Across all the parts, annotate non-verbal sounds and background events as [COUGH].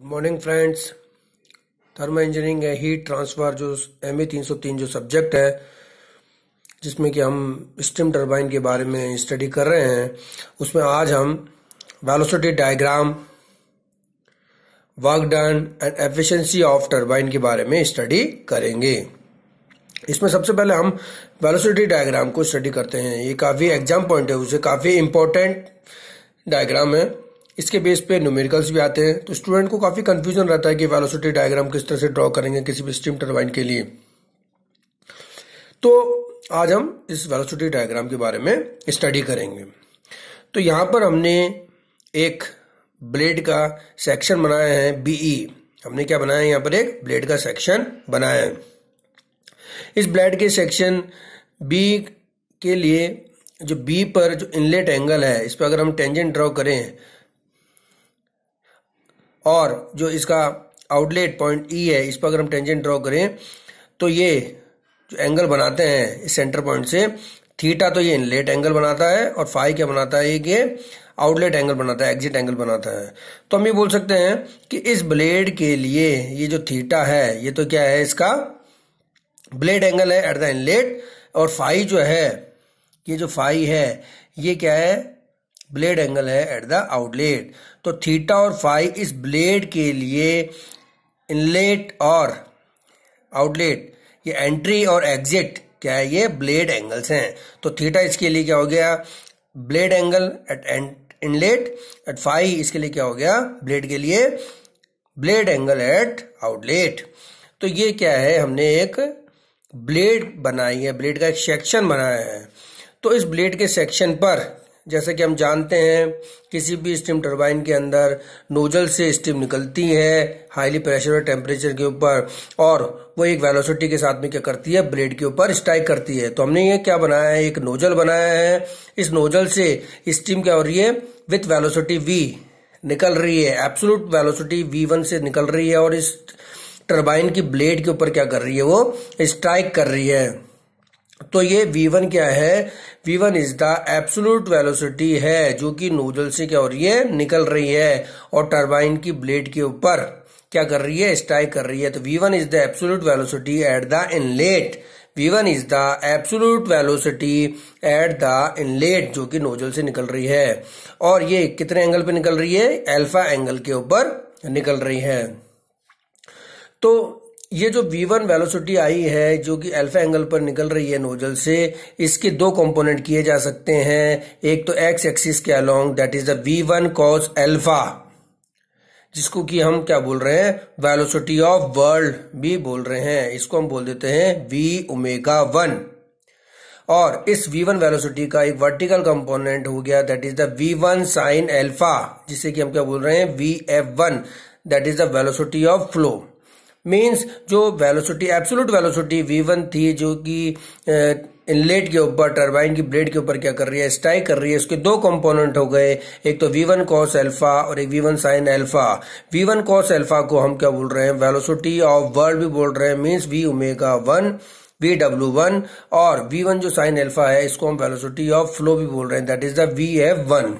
Morning friends thermal engineering है, heat transfer जो M A तीन सौ तीन जो सब्जेक्ट है, जिसमें कि हम स्टीम टरबाइन के बारे में स्टडी कर रहे हैं, उसमें आज हम velocity diagram, work done and efficiency of turbine के बारे में स्टडी करेंगे। इसमें सबसे पहले हम वेलोसिटी डायग्राम को स्टडी करते हैं। ये काफ़ी एग्ज़ाम पॉइंट है, उसे काफ़ी इंपॉर्टेंट डायग्राम है। इसके बेस पे न्यूमेरिकल्स भी आते हैं। तो स्टूडेंट को काफ़ी कंफ्यूजन रहता है कि वेलोसिटी डायग्राम किस तरह से ड्रॉ करेंगे किसी भी स्टीम टरबाइन के लिए। तो आज हम इस वेलोसिटी डायग्राम के बारे में स्टडी करेंगे। तो यहाँ पर हमने एक ब्लेड का सेक्शन बनाया है बीई e। हमने क्या बनाया है? यहाँ पर एक ब्लेड का सेक्शन बनाया है। इस ब्लेड के सेक्शन बी के लिए जो बी पर जो इनलेट एंगल है, इस पर अगर हम टेंजेंट ड्रॉ करें और जो इसका आउटलेट पॉइंट ई है, इस पर अगर हम टेंजेंट ड्रॉ करें तो ये जो एंगल बनाते हैं, इस सेंटर पॉइंट से थीटा तो ये इनलेट एंगल बनाता है और फाई क्या बनाता है? ये आउटलेट एंगल बनाता है एग्जिट एंगल बनाता है। तो हम ये बोल सकते हैं कि इस ब्लेड के लिए ये जो थीटा है, ये तो क्या है इसका? ब्लेड एंगल है एट द इनलेट और फाई जो है, ये जो फाई है, ये क्या है? ब्लेड एंगल है एट द आउटलेट तो थीटा और फाई इस ब्लेड के लिए इनलेट और आउटलेट, ये एंट्री और एग्जिट क्या है? ये ब्लेड एंगल्स हैं। तो थीटा इसके लिए क्या हो गया? Blade angle at inlet, at phi इसके लिए क्या हो गया? ब्लेड के लिए ब्लेड एंगल एट आउटलेट। तो ये क्या है? हमने एक ब्लेड बनाई है, ब्लेड का एक सेक्शन बनाया है। तो इस ब्लेड के सेक्शन पर जैसे कि हम जानते हैं, किसी भी स्टीम टरबाइन के अंदर नोजल से स्टीम निकलती है हाईली प्रेशर और टेम्परेचर के ऊपर, और वो एक वेलोसिटी के साथ में क्या करती है ब्लेड के ऊपर स्ट्राइक करती है। तो हमने ये क्या बनाया है? एक नोजल बनाया है। इस नोजल से स्टीम क्या हो रही है? विथ वेलोसिटी वी निकल रही है। एब्सोलूट वेलोसिटी वी वन से निकल रही है और इस टरबाइन की ब्लेड के ऊपर क्या कर रही है? वो स्ट्राइक कर रही है। तो ये V1 क्या है? V1 is the absolute velocity है, जो कि नोजल से क्या हो रही है? निकल रही है और टरबाइन की ब्लेड के ऊपर क्या कर रही है? स्ट्राइक कर रही है। तो V1 is the absolute velocity at the inlet V1 is the absolute velocity at the inlet जो कि नोजल से निकल रही है। और ये कितने एंगल पे निकल रही है? अल्फ़ा एंगल के ऊपर निकल रही है। तो ये जो V1 वेलोसिटी आई है, जो कि अल्फ़ा एंगल पर निकल रही है नोजल से, इसके दो कंपोनेंट किए जा सकते हैं। एक तो एक्स एक्सिस के along that is the V1 cos alpha जिसको कि हम क्या बोल रहे हैं? वेलोसिटी ऑफ़ वर्ल्ड भी बोल रहे हैं। इसको हम बोल देते हैं V ओमेगा वन और इस V1 वेलोसिटी का एक वर्टिकल कंपोनेंट हो गया that is the V1 sine alpha जिसे कि हम क्या बोल रहे हैं? V F one that is the velocity of flow means जो velocity absolute velocity V one थी, जो कि इनलेट के ऊपर टरबाइन की ब्लेड के ऊपर क्या कर रही है? स्ट्राइक कर रही है। उसके दो कंपोनेंट हो गए। एक तो वी वन कॉस एल्फा और एक V one sine alpha V one cos alpha को हम क्या बोल रहे हैं? वेलोसिटी ऑफ़ वर्ल्ड भी बोल रहे हैं। Means V omega one V W one और वी वन जो साइन एल्फा है, इसको हम वेलोसिटी ऑफ़ फ्लो भी बोल रहे हैं। That is the V F one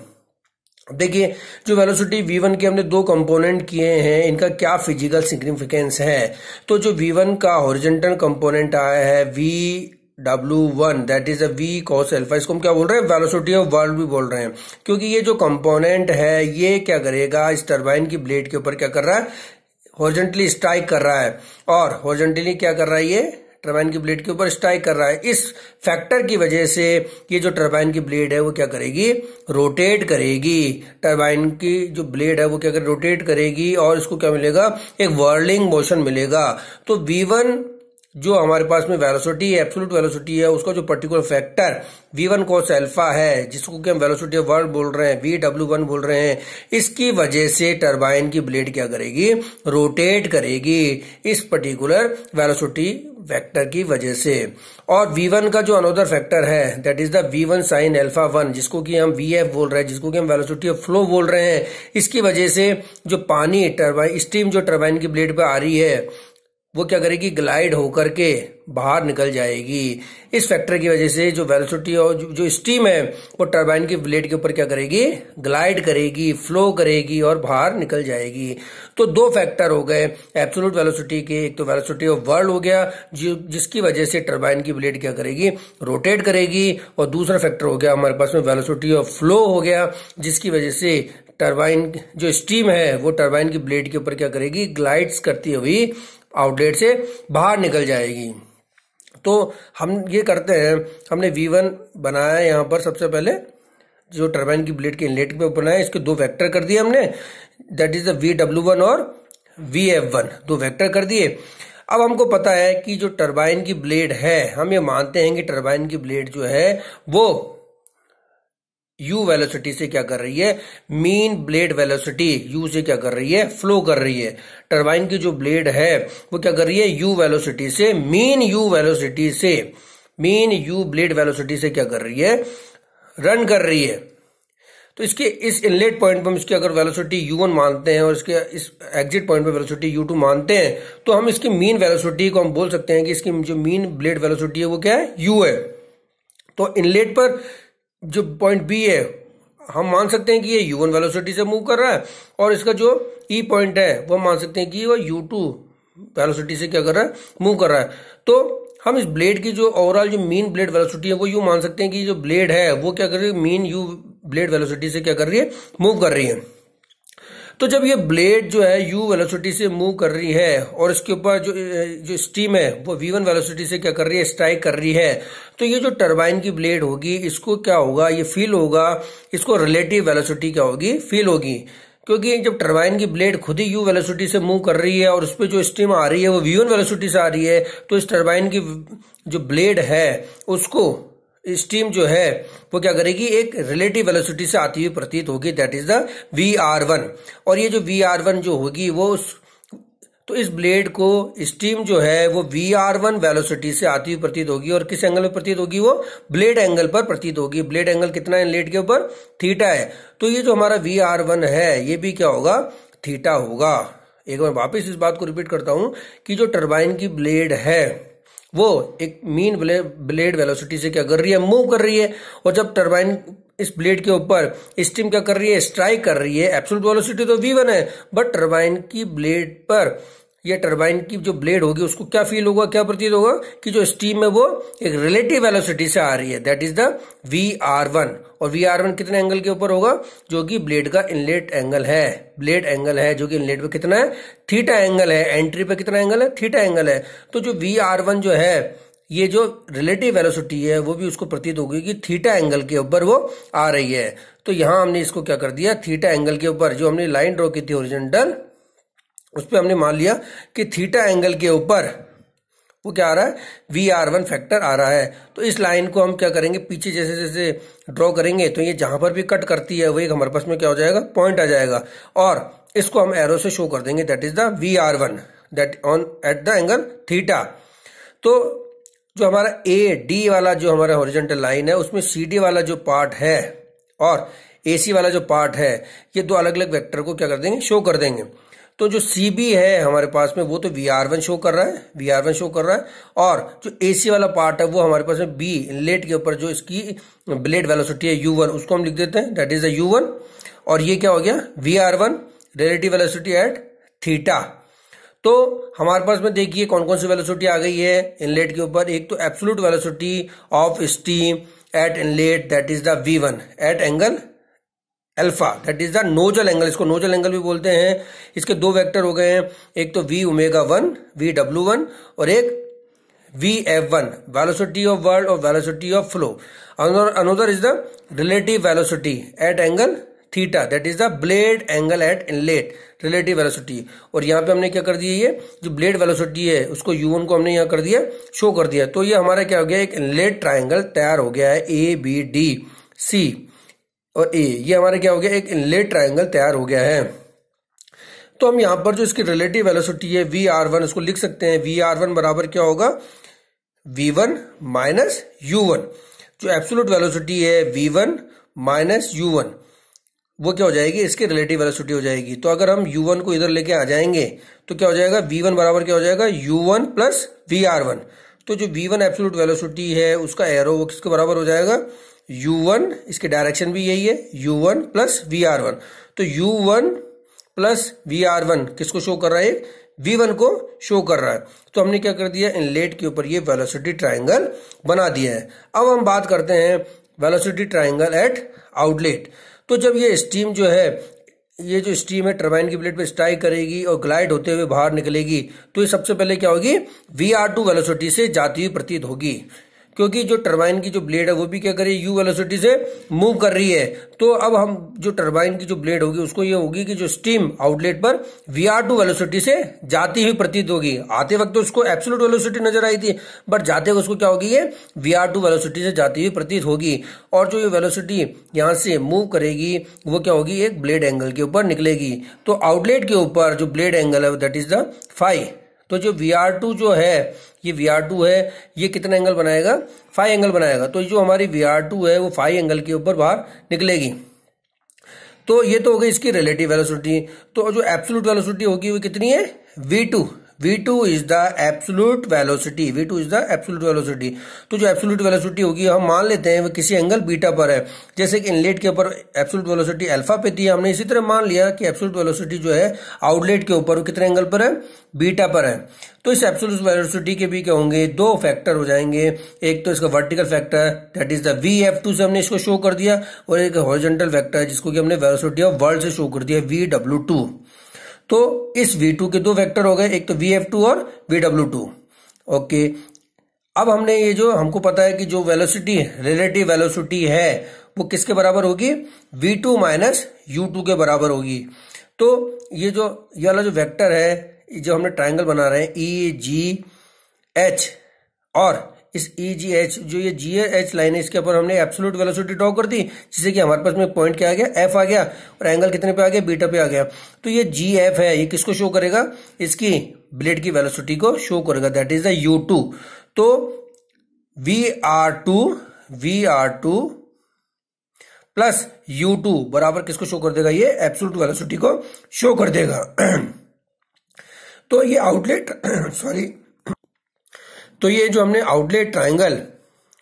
देखिए, जो वेलोसिटी v1 के हमने दो कंपोनेंट किए हैं, इनका क्या फ़िज़िकल सिग्निफिकेंस है? तो जो v1 का हॉरिजेंटल कंपोनेंट आया है, v W one that is a cos alpha इसको हम क्या बोल रहे हैं? वेलोसिटी ऑफ़ वर्ल्ड भी बोल रहे हैं। क्योंकि ये जो कंपोनेंट है, ये क्या करेगा? इस टर्बाइन की ब्लेड के ऊपर क्या कर रहा है? हॉरिजेंटली स्ट्राइक कर रहा है। और हॉरिजेंटली क्या कर रहा है ये? टर्बाइन की ब्लेड के ऊपर स्ट्राइक कर रहा है। इस फैक्टर की वजह से ये जो टर्बाइन की ब्लेड है, वो क्या करेगी? रोटेट करेगी। टर्बाइन की जो ब्लेड है, वो क्या कर रोटेट करेगी और इसको क्या मिलेगा? एक वर्लिंग मोशन मिलेगा। तो वी जो हमारे पास में वेलोसिटी है एब्सोल्यूट वेलोसिटी है, उसका जो particular factor v1 one cos alpha है, जिसको कि हम वेलोसिटी ऑफ़ वर्ल्ड बोल रहे हैं वी डब्ल्यू वन बोल रहे हैं, इसकी वजह से टरबाइन की ब्लेड क्या करेगी? रोटेट करेगी इस पर्टिकुलर वेलोसिटी वेक्टर की वजह से। और v1 का जो अनोदर फैक्टर है that is the v1 sine alpha one जिसको कि हम vf बोल रहे हैं, जिसको कि हम वेलोसिटी ऑफ़ फ्लो बोल रहे हैं, इसकी वजह से जो पानी टर्बाइन स्टीम जो टर्बाइन की ब्लेड पे आ रही है वो क्या करेगी? ग्लाइड होकर के बाहर निकल जाएगी। इस फैक्टर की वजह से जो वेलोसिटी और जो, जो स्टीम है वो टरबाइन की ब्लेड के ऊपर क्या करेगी? ग्लाइड करेगी फ्लो करेगी और बाहर निकल जाएगी। तो दो फैक्टर हो गए एब्सोलूट वेलोसिटी के। एक तो वेलोसिटी ऑफ़ वर्ल्ड हो गया जो जिसकी वजह से टरबाइन की ब्लेड क्या करेगी? रोटेट करेगी। और दूसरा फैक्टर हो गया हमारे पास में वेलोसिटी ऑफ़ फ्लो हो गया जिसकी वजह से टरबाइन जो स्टीम है वो टरबाइन की ब्लेड के ऊपर क्या करेगी? ग्लाइड्स करती हुई आउटलेट से बाहर निकल जाएगी। तो हम ये करते हैं, हमने वी वन बनाया यहाँ पर सबसे पहले, जो टर्बाइन की ब्लेड के इनलेट पे बनाया इसके दो वेक्टर कर दिए हमने that is the V W one और वी एफ़ वन दो वेक्टर कर दिए। अब हमको पता है कि जो टर्बाइन की ब्लेड है, हम ये मानते हैं कि टर्बाइन की ब्लेड जो है, वो यू वेलोसिटी से क्या कर रही है? मीन ब्लेड वेलोसिटी यू से क्या कर रही है? फ्लो कर रही है। टरबाइन की जो ब्लेड है, वो क्या कर रही है? यू वेलोसिटी से मीन यू वेलोसिटी से मीन यू ब्लेड वेलोसिटी से क्या कर रही है? रन कर रही है। तो इसके इस इनलेट पॉइंट पर हम इसकी अगर वेलोसिटी यू वन मानते हैं और इसके इस एग्जिट पॉइंट पर वेलोसिटी यू टू मानते हैं तो हम इसकी मीन वेलोसिटी को हम बोल सकते हैं कि इसकी जो मीन ब्लेड वेलोसिटी है, वो क्या है? यू है। तो इनलेट पर जो पॉइंट बी है, हम मान सकते हैं कि ये यू वन वेलोसिटी से मूव कर रहा है, और इसका जो e पॉइंट है, वो मान सकते हैं कि वो यू टू वेलोसिटी से क्या कर रहा है मूव कर रहा है। तो हम इस ब्लेड की जो ओवरऑल जो मीन ब्लेड वेलोसिटी है, वो यू मान सकते हैं कि जो ब्लेड है, वो क्या कर रही है मीन यू ब्लेड वेलोसिटी से क्या कर रही है मूव कर रही है। तो जब ये ब्लेड जो है यू वेलोसिटी से मूव कर रही है और इसके ऊपर जो जो स्टीम है, वो वी वन वेलोसिटी से क्या कर रही है, स्ट्राइक कर रही है तो ये जो टरबाइन की ब्लेड होगी, इसको क्या होगा, ये फील होगा, इसको रिलेटिव वेलोसिटी क्या होगी, फील होगी। क्योंकि जब टरबाइन की ब्लेड खुद ही यू वेलोसिटी से मूव कर रही है और उस पर जो स्टीम आ रही है, वो वी वन वेलोसिटी से आ रही है तो इस टरबाइन की जो ब्लेड है, उसको स्टीम जो है, वो क्या करेगी? एक रिलेटिव वेलोसिटी से आती हुई प्रतीत होगी that is the V R one और ये जो वी आर वन जो होगी, वो तो इस ब्लेड को स्टीम जो है, वो वी आर वन वेलोसिटी से आती हुई प्रतीत होगी और किस एंगल में प्रतीत होगी? वो ब्लेड एंगल पर प्रतीत होगी। ब्लेड एंगल कितना है लेड के ऊपर? थीटा है। तो ये जो हमारा वी आर वन है, ये भी क्या होगा? थीटा होगा। एक बार वापस इस बात को रिपीट करता हूँ कि जो टर्बाइन की ब्लेड है वो एक मीन ब्लेड वेलोसिटी से क्या कर रही है? मूव कर रही है। और जब टर्बाइन इस ब्लेड के ऊपर स्टीम क्या कर रही है? स्ट्राइक कर रही है। एब्सोल्यूट वेलोसिटी तो वी वन है बट टर्बाइन की ब्लेड पर ये टरबाइन की जो ब्लेड होगी, उसको क्या फील होगा, क्या प्रतीत होगा कि जो स्टीम है वो एक रिलेटिव वेलोसिटी से आ रही है। That is the V R one और वी आर वन कितने एंगल के ऊपर होगा? जो कि ब्लेड का इनलेट एंगल है। ब्लेड एंगल है जो कि इनलेट पे कितना है? थीटा एंगल है। एंट्री पे कितना एंगल है? थीटा एंगल है। तो जो वी आर वन जो है, ये जो रिलेटिव वेलोसिटी है, वो भी उसको प्रतीत होगी कि थीटा एंगल के ऊपर वो आ रही है। तो यहाँ हमने इसको क्या कर दिया? थीटा एंगल के ऊपर, जो हमने लाइन ड्रॉ की थी ओरिजेंटल उस पर हमने मान लिया कि थीटा एंगल के ऊपर वो क्या आ रहा है? वी आर वन फैक्टर आ रहा है। तो इस लाइन को हम क्या करेंगे? पीछे जैसे जैसे ड्रॉ करेंगे तो ये जहाँ पर भी कट करती है वो एक हमारे पास में क्या हो जाएगा? पॉइंट आ जाएगा। और इसको हम एरो से शो कर देंगे that is the V R one that on at the angle theta. तो जो हमारा ए डी वाला जो हमारा हॉरिजेंटल लाइन है, उसमें सी डी वाला जो पार्ट है और ए सी वाला जो पार्ट है, ये दो अलग अलग वेक्टर को क्या कर देंगे? शो कर देंगे। तो जो सी बी है हमारे पास में, वो तो वी आर वन शो कर रहा है वी आर वन शो कर रहा है, और जो ए सी वाला पार्ट है, वो हमारे पास में बी लेट के ऊपर जो इसकी ब्लेड वेलोसिटी है यू वन उसको हम लिख देते हैं that is the U one और ये क्या हो गया? V R one relative velocity at theta तो हमारे पास में देखिए कौन कौन सी वेलोसिटी आ गई है इनलेट के ऊपर। एक तो absolute velocity of steam at inlet that is the V one at angle alpha that is the nozzle angle इसको नोजल एंगल भी बोलते हैं। इसके दो वेक्टर हो गए हैं, एक तो V omega one V W one और एक V F one velocity of whirl और velocity of flow another is the relative velocity at angle theta that is the blade angle at inlet relative velocity और यहाँ पे हमने क्या कर दिया ये? जो ब्लेड वेलोसिटी है, उसको यू वन को हमने यहाँ कर दिया शो कर दिया। तो ये हमारा क्या हो गया? एक इनलेट ट्राइंगल तैयार हो गया है ए बी डी सी और ए, ये हमारा क्या हो गया? एक इनलेट ट्राइंगल तैयार हो गया है। तो हम यहाँ पर जो इसकी रिलेटिव वेलोसिटी है वी आर वन उसको लिख सकते हैं। वी आर वन बराबर क्या होगा? V one minus U one जो एब्सोलूट वेलोसिटी है V one minus U one वो क्या हो जाएगी? इसकी रिलेटिव वेलोसिटी हो जाएगी। तो अगर हम यू वन को इधर लेके आ जाएँगे तो क्या हो जाएगा? वी वन बराबर क्या हो जाएगा? U one plus V R one तो जो वी वन एब्सोलूट वेलोसिटी है, उसका एरो वो किसके बराबर हो जाएगा? यू वन इसके डायरेक्शन भी यही है U one plus V R one तो U one plus V R one किसको शो कर रहा है? वी वन को शो कर रहा है। तो हमने क्या कर दिया? इनलेट के ऊपर ये वेलोसिटी ट्राइंगल बना दिया है। अब हम बात करते हैं वेलोसिटी ट्राइंगल एट आउटलेट तो जब ये स्टीम जो है, ये जो स्टीम है टर्बाइन की प्लेट पे स्ट्राइक करेगी और ग्लाइड होते हुए बाहर निकलेगी तो ये सबसे पहले क्या होगी? वी आर टू वेलोसिटी से जाती हुई प्रतीत होगी। क्योंकि जो टरबाइन की जो ब्लेड है, वो भी क्या कर यू वेलोसिटी से मूव कर रही है। तो अब हम जो टरबाइन की जो ब्लेड होगी, उसको ये होगी कि जो स्टीम आउटलेट पर वी आर टू वेलोसिटी से जाती हुई प्रतीत होगी। आते वक्त तो उसको एब्सोलूट वेलोसिटी नज़र आई थी बट जाते वक्त उसको क्या होगी, ये वी आर टू वेलोसिटी से जाती हुई प्रतीत होगी। और जो ये वेलोसिटी यहाँ से मूव करेगी, वो क्या होगी, एक ब्लेड एंगल के ऊपर निकलेगी। तो आउटलेट के ऊपर जो ब्लेड एंगल है दैट इज़ द फाइव तो जो वी आर टू जो है, ये वी आर टू है, ये कितना एंगल बनाएगा? फाइव एंगल बनाएगा। तो जो हमारी वी आर टू है, वो फाइव एंगल के ऊपर बाहर निकलेगी। तो ये तो हो गई इसकी रिलेटिव वेलोसिटी तो जो एब्सोलूट वेलोसिटी होगी वो कितनी है? V two v2 is the absolute velocity v2 is the absolute velocity तो जो एब्सोल्यूट वेलोसिटी होगी, हम मान लेते हैं वो किसी एंगल बीटा पर है। जैसे कि इनलेट के ऊपर एब्सोल्यूट वेलोसिटी अल्फ़ा पे थी हमने, इसी तरह मान लिया कि एब्सोल्यूट वेलोसिटी जो है आउटलेट के ऊपर कितने एंगल पर है? बीटा पर है। तो इस एब्सोल्यूट वेलोसिटी के भी क्या होंगे? दो फैक्टर हो जाएँगे। एक तो इसका vertical factor that is the V F two से हमने इसको शो कर दिया, और एक हॉरिजेंटल फैक्टर जिसको कि हमने वेलोसिटी ऑफ़ वर्ल्ड से शो कर दिया वी डब्ल्यू टू तो इस V2 के दो वेक्टर हो गए, एक तो VF2 और VW2 ओके, अब हमने ये जो, हमको पता है कि जो वेलोसिटी रिलेटिव वेलोसिटी है, वो किसके बराबर होगी? V2 माइनस यू के बराबर होगी। तो ये जो, ये वाला जो वेक्टर है जो हमने ट्राइंगल बना रहे हैं ई जी एच और इस ई जी एच जो ये जी एच लाइन है, इसके ऊपर हमने एब्सोल्यूट वेलोसिटी ड्रॉ कर दी, जिससे कि हमारे पास में पॉइंट क्या आ गया? एफ़ आ गया और एंगल कितने पे आ गया? बीटा पे आ गया। तो ये जी एफ़ है, ये किसको शो करेगा? इसकी ब्लेड की वेलोसिटी को शो करेगा। That is the U two तो V R two V R two plus U two बराबर किसको शो कर देगा? ये एब्सोल्यूट वेलोसिटी को शो कर देगा। [CLEARS THROAT] तो ये आउटलेट सॉरी [CLEARS THROAT] तो ये जो हमने आउटलेट ट्राइंगल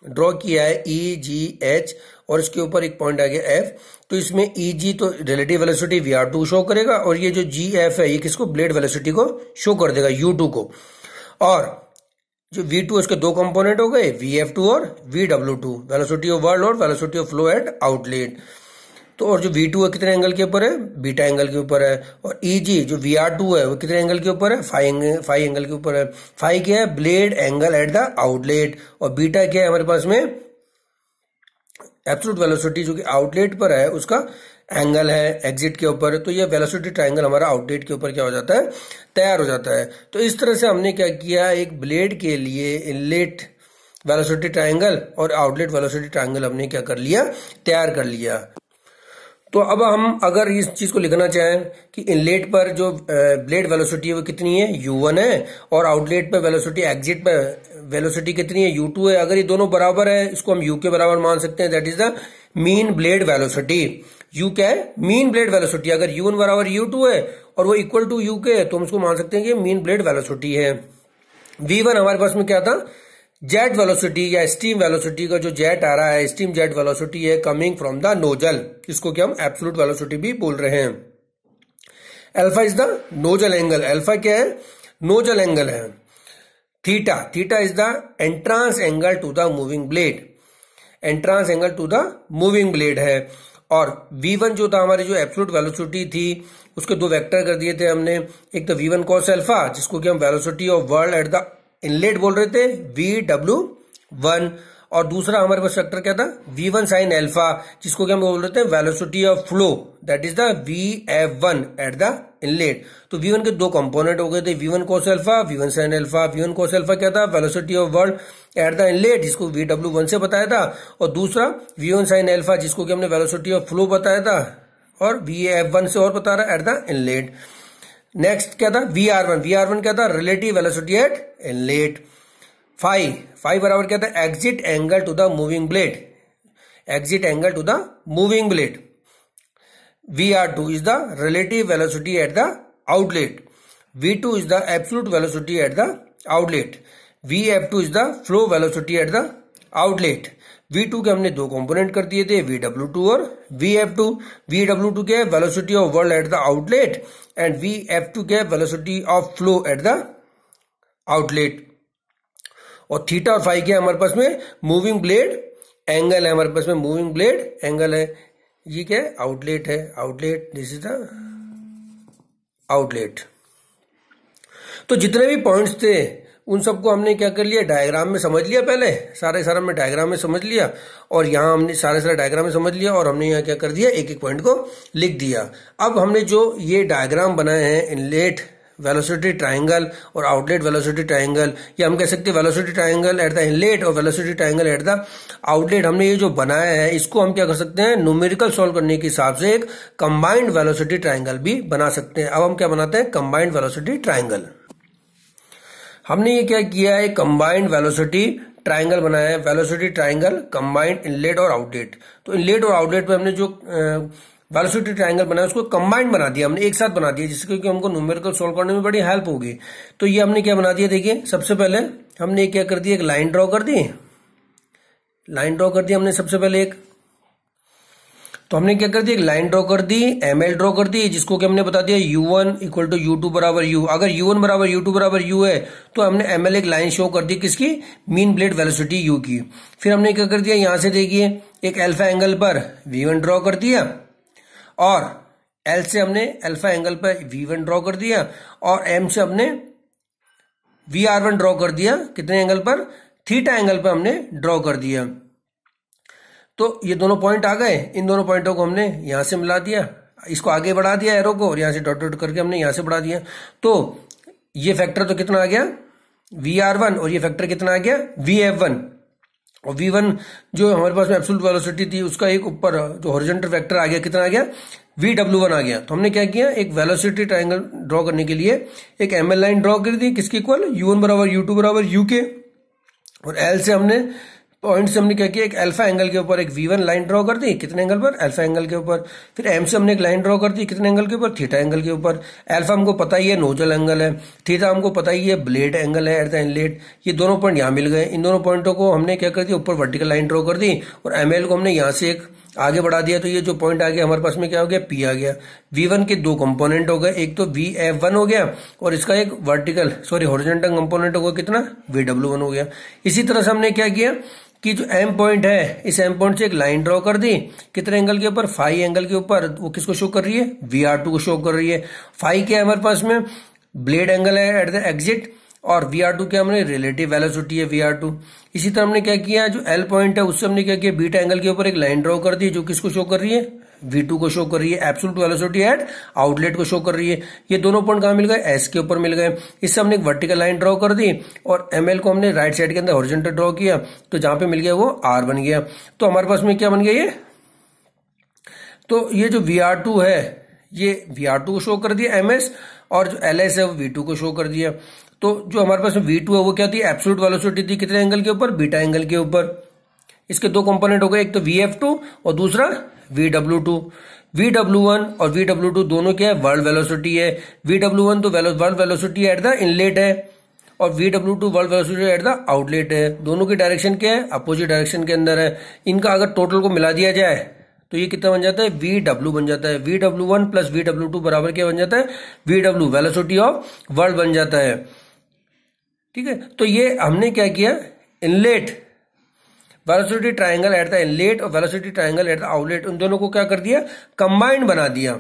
ड्रॉ किया है ई जी एच और इसके ऊपर एक पॉइंट आ गया एफ़ तो इसमें ई e, जी तो relative velocity V R two show करेगा और ये जो जी एफ़ है ये किसको? ब्लेड वेलोसिटी को शो कर देगा यू टू को। और जो वी टू उसके दो कंपोनेंट हो गए वी एफ़ टू और V W two velocity of world और velocity of flow at outlet तो और जो V2 है कितने एंगल के ऊपर है? बीटा एंगल के ऊपर है। और EG जो VR2 है, वो कितने एंगल के ऊपर है? फाइव फाइव एंगल के ऊपर है। फाइव क्या है? Blade angle at the outlet और बीटा क्या है हमारे पास में? एब्सोलूट वेलोसिटी जो कि आउटलेट पर है, उसका एंगल है एग्जिट के ऊपर। तो ये वेलोसिटी ट्राइंगल हमारा आउटलेट के ऊपर क्या हो जाता है? तैयार हो जाता है। तो इस तरह से हमने क्या किया? एक ब्लेड के लिए इनलेट वेलोसिटी ट्राइंगल और आउटलेट वेलोसिटी ट्राइंगल हमने क्या कर लिया? तैयार कर लिया। तो अब हम अगर इस चीज़ को लिखना चाहें कि इनलेट पर जो ब्लेड वेलोसिटी है वो कितनी है? U1 है। और आउटलेट पर वेलोसिटी एग्जिट पर वेलोसिटी कितनी है? U2 है। अगर ये दोनों बराबर है, इसको हम u के बराबर मान सकते हैं। That is the mean blade velocity u क्या है? मीन ब्लेड वेलोसिटी अगर u1 बराबर u2 है और वो इक्वल टू u के है तो हम उसको मान सकते हैं कि मीन ब्लेड वेलोसिटी है। V1 हमारे पास में क्या था? जेट वेलोसिटी या स्टीम वेलोसिटी का जो जेट आ रहा है, स्टीम जेट वेलोसिटी है कमिंग फ्रॉम द नोजल इसको क्या हम एब्सोलूट वेलोसिटी भी बोल रहे हैं। Alpha is the nozzle angle alpha क्या है? नोजल एंगल है। Theta theta is the entrance angle to the moving blade entrance angle to the moving blade है। और V1 जो था, हमारी जो एब्सोलूट वेलोसिटी थी, उसके दो वेक्टर कर दिए थे हमने। एक तो V1 कॉस अल्फ़ा जिसको कि हम velocity of world at the inlet बोल रहे थे वी डब्ल्यू वन और दूसरा हमारे पास वेक्टर क्या था? वी वन साइन एल्फा जिसको क्या बोल रहे थे velocity of flow that is the V F one at the inlet तो वी वन के दो कंपोनेंट हो गए थे V one cos alpha V one sine alpha V one cos alpha क्या था? Velocity of world at the inlet जिसको V W one से बताया था। और दूसरा वी वन साइन एल्फा जिसको कि हमने वेलोसिटी ऑफ़ फ्लो बताया था, और वी एफ़ वन से और बता रहा एट द इनलेट नेक्स्ट क्या था? V R one V R one क्या था? Relative velocity at inlet five five बराबर क्या था? Exit angle to the moving blade exit angle to the moving blade V R two is the relative velocity at the outlet V two is the absolute velocity at the outlet V F two is the flow velocity at the outlet V two के हमने दो component कर दिए थे V W two और V F two V W two के velocity of world at the outlet and V F two के velocity of flow at the outlet और थीटा और फाइव क्या हमारे पास में मूविंग ब्लेड एंगल है हमारे पास में मूविंग ब्लेड एंगल है। ये क्या है? आउटलेट है। Outlet this is the outlet तो जितने भी पॉइंट्स थे उन सबको हमने क्या कर लिया? डायग्राम में समझ लिया पहले? सारे सारा हमने डायग्राम में समझ लिया। और यहाँ हमने सारे सारे डायग्राम में समझ लिया और हमने यहाँ क्या कर दिया? एक एक पॉइंट को लिख दिया। अब हमने जो ये डायग्राम बनाए हैं इनलेट वेलोसिटी ट्राइंगल और आउटलेट वेलोसिटी ट्राइंगल या हम कह सकते हैं velocity triangle at the inlet और velocity triangle at the outlet हमने ये जो बनाया है, इसको हम क्या कर सकते हैं? न्यूमेरिकल सॉल्व करने के हिसाब से एक कंबाइंड वेलोसिटी ट्राइंगल भी बना सकते हैं। अब हम क्या बनाते हैं? कंबाइंड वेलोसिटी ट्राइंगल हमने ये क्या किया है? कंबाइंड वेलोसिटी ट्राइंगल बनाया है। वेलोसिटी ट्राइंगल कंबाइंड इनलेट और आउटलेट तो इनलेट और आउटलेट पे हमने जो वेलोसिटी ट्राइंगल बनाया, उसको कंबाइंड बना दिया हमने, एक साथ बना दिया, जिससे कि हमको न्यूमेरिकल सोल्व करने में बड़ी हेल्प होगी। तो ये हमने क्या बना दिया देखिए, सबसे पहले हमने क्या कर दिया, एक लाइन ड्रॉ कर दी। लाइन ड्रॉ कर दी हमने सबसे पहले एक। तो हमने क्या कर दिया? एक लाइन ड्रॉ कर दी एम एल ड्रॉ कर दी, जिसको कि हमने बता दिया U one equal to U two बराबर यू अगर यू वन बराबर यू टू बराबर यू है तो हमने एम एल एक लाइन शो कर दी किसकी? मीन ब्लेड वेलोसिटी यू की। फिर हमने क्या कर दिया? यहाँ से देखिए, एक एल्फा एंगल पर वी वन ड्रॉ कर दिया, और एल से हमने एल्फा एंगल पर वी वन ड्रॉ कर दिया, और एम से हमने वी आर वन ड्रॉ कर दिया। कितने एंगल पर? थीटा एंगल पर हमने ड्रॉ कर दिया। तो ये दोनों पॉइंट आ गए। इन दोनों पॉइंटों को हमने यहाँ से मिला दिया। इसको आगे बढ़ा दिया एरो को और यहाँ से डॉट डॉट करके हमने यहाँ से बढ़ा दिया। तो ये फैक्टर तो कितना आ गया? वी आर वन और ये फैक्टर कितना आ गया? वी एफ़ वन और वी वन जो हमारे पास में एब्सोल्यूट वेलोसिटी थी, उसका एक ऊपर, जो हॉरिजॉन्टल फैक्टर आ गया, कितना आ गया? वी डब्ल्यू वन आ गया। तो हमने क्या किया? एक वेलोसिटी ट्राइंगल ड्रॉ करने के लिए एक एम एल लाइन ड्रॉ कर दी। किसकी इक्वल यू वन बराबर यू टू बराबर यू के और एल से हमने पॉइंट से हमने क्या किया? एक अल्फ़ा एंगल के ऊपर एक वी वन लाइन ड्रॉ कर दी। कितने एंगल पर? अल्फ़ा एंगल के ऊपर। फिर एम से हमने एक लाइन ड्रॉ कर दी। कितने एंगल के ऊपर? थीटा एंगल के ऊपर। अल्फ़ा हमको पता ही है नोजल एंगल है। थीटा हमको पता ही है ब्लेड एंगल है एट द इनलेट ये दोनों पॉइंट यहाँ मिल गए। इन दोनों पॉइंटों को हमने क्या कर दिया ऊपर वर्टिकल लाइन ड्रॉ कर दी। और एम को हमने यहाँ से एक आगे बढ़ा दिया। तो ये जो पॉइंट आ गया, हमारे पास में क्या हो गया? पी आ गया। वी वन के दो कंपोनेंट हो गए। एक तो वी एफ़ वन हो गया और इसका एक वर्टिकल सॉरी हॉरिजेंटल कंपोनेंट हो गया। कितना? वी डब्ल्यू वन हो गया। इसी तरह से हमने क्या किया? कि जो एम पॉइंट है, इस एम पॉइंट से एक लाइन ड्रॉ कर दी। कितने एंगल के ऊपर? फाइव एंगल के ऊपर। वो किसको शो कर रही है? वी आर टू को शो कर रही है। फाइव क्या हमारे पास में ब्लेड एंगल है एट द एग्जिट और वी आर टू क्या हमने रिलेटिव वेलोसिटी है वी आर टू इसी तरह हमने क्या किया? जो एल पॉइंट है, उससे हमने क्या किया? बीटा एंगल के ऊपर एक लाइन ड्रॉ कर दी, जो किसको शो कर रही है? वी टू को शो कर रही है एब्सोल्यूट वेलोसिटी एट आउटलेट को शो कर रही है। ये दोनों पॉइंट कहाँ मिल गए? एस के ऊपर मिल गए। इससे हमने एक वर्टिकल लाइन ड्रॉ कर दी और एमएल को हमने राइट साइड के अंदर ओरिजेंटल ड्रॉ किया तो जहाँ पे मिल गया वो आर बन गया। तो हमारे पास में क्या बन गया ये? तो ये जो वी है, ये वी को शो कर दिया एमएस और जो एल है वो वी को शो कर दिया। तो जो हमारे पास वी टू है, वो क्या थी? एब्सोल्यूट वेलोसिटी थी कितने एंगल के ऊपर? बीटा एंगल के ऊपर। इसके दो कंपोनेंट हो गए, एक तो वी एफ़ टू और दूसरा V W two V W one और वी डब्ल्यू टू दोनों क्या है? वर्ल्ड वेलोसिटी है। वी डब्ल्यू वन तो world velocity at the inlet है और V W two world velocity at the outlet है। दोनों की डायरेक्शन क्या है? अपोजिट डायरेक्शन के अंदर है। इनका अगर टोटल को मिला दिया जाए तो ये कितना बन जाता है? वी डब्ल्यू बन जाता है। V W one plus V W two बराबर क्या बन जाता है? V W velocity of world बन जाता है। ठीक है? तो ये हमने क्या किया? Inlet velocity triangle at the inlet और velocity triangle at the outlet उन दोनों को क्या कर दिया? कंबाइंड बना दिया।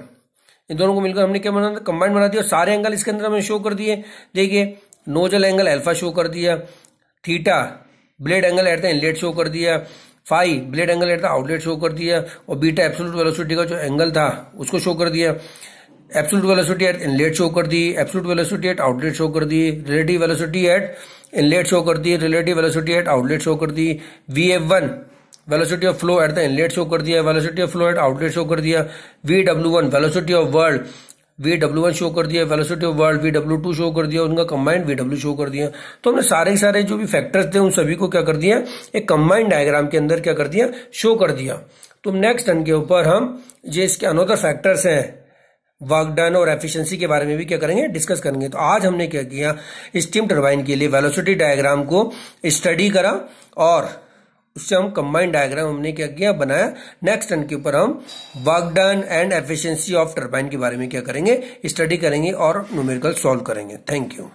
इन दोनों को मिलकर हमने क्या बना दिया? कंबाइंड बना दिया और सारे एंगल इसके अंदर हमने शो कर दिए। देखिए, नोजल एंगल अल्फ़ा शो कर दिया theta blade angle at the inlet show कर दिया five blade angle at the outlet show कर दिया, और बीटा एब्सोल्यूट वेलोसिटी का जो एंगल था, उसको शो कर दिया। Absolute velocity at inlet show कर दी absolute velocity at outlet show कर दी relative velocity at inlet show कर दी relative velocity at outlet show कर दी V F one velocity of flow at the inlet show कर दिया velocity of flow at outlet show कर दिया V W one velocity of world V W one show कर दिया velocity of world V W two show कर दिया उनका combined V W show कर दिया तो हमने सारे सारे जो भी फैक्टर्स थे उन सभी को क्या कर दिया एक कंबाइंड डायग्राम के अंदर क्या कर दिया शो कर दिया तो नेक्स्ट टर्न के ऊपर हम जो इसके अनोदर फैक्टर्स हैं वर्क डन और एफिशिएंसी के बारे में भी क्या करेंगे? डिस्कस करेंगे। तो आज हमने क्या किया? स्टीम टर्बाइन के लिए वेलोसिटी डायग्राम को स्टडी करा और उससे हम कंबाइंड डायग्राम हमने क्या किया? बनाया। नेक्स्ट टर्न के ऊपर हम work done and efficiency of turbine के बारे में क्या करेंगे? स्टडी करेंगे और न्यूमेरिकल सॉल्व करेंगे। Thank you.